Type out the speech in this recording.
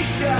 Alicia.